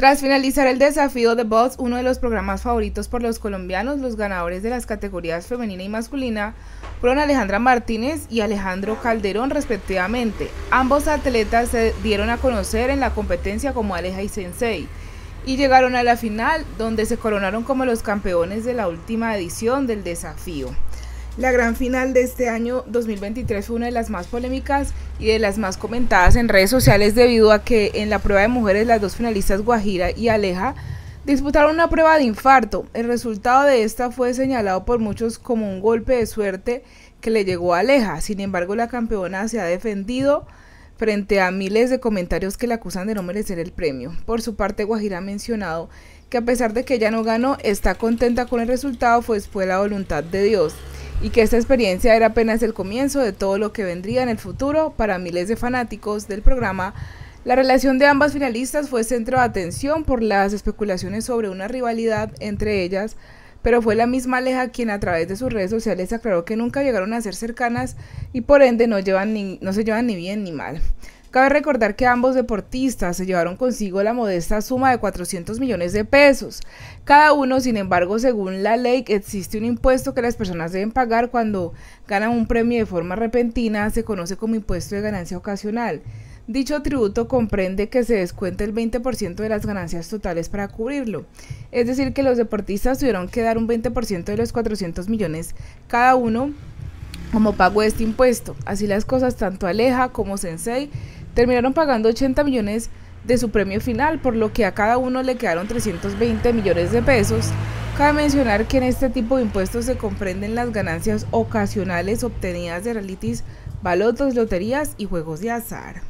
Tras finalizar el desafío de Boss, uno de los programas favoritos por los colombianos, los ganadores de las categorías femenina y masculina fueron Alejandra Martínez y Alejandro Calderón respectivamente. Ambos atletas se dieron a conocer en la competencia como Aleja y Sensei y llegaron a la final donde se coronaron como los campeones de la última edición del desafío. La gran final de este año 2023 fue una de las más polémicas y de las más comentadas en redes sociales debido a que en la prueba de mujeres las dos finalistas Guajira y Aleja disputaron una prueba de infarto. El resultado de esta fue señalado por muchos como un golpe de suerte que le llegó a Aleja. Sin embargo, la campeona se ha defendido frente a miles de comentarios que la acusan de no merecer el premio. Por su parte, Guajira ha mencionado que a pesar de que ella no ganó, está contenta con el resultado, pues fue la voluntad de Dios y que esta experiencia era apenas el comienzo de todo lo que vendría en el futuro para miles de fanáticos del programa. La relación de ambas finalistas fue centro de atención por las especulaciones sobre una rivalidad entre ellas, pero fue la misma Aleja quien a través de sus redes sociales aclaró que nunca llegaron a ser cercanas y por ende no, llevan ni, no se llevan ni bien ni mal. Cabe recordar que ambos deportistas se llevaron consigo la modesta suma de 400 millones de pesos. Cada uno, sin embargo, según la ley, existe un impuesto que las personas deben pagar cuando ganan un premio de forma repentina, se conoce como impuesto de ganancia ocasional. Dicho tributo comprende que se descuenta el 20% de las ganancias totales para cubrirlo. Es decir, que los deportistas tuvieron que dar un 20% de los 400 millones cada uno como pago de este impuesto. Así las cosas, tanto Aleja como Sensei terminaron pagando 80 millones de su premio final, por lo que a cada uno le quedaron 320 millones de pesos. Cabe mencionar que en este tipo de impuestos se comprenden las ganancias ocasionales obtenidas de realities, balotos, loterías y juegos de azar.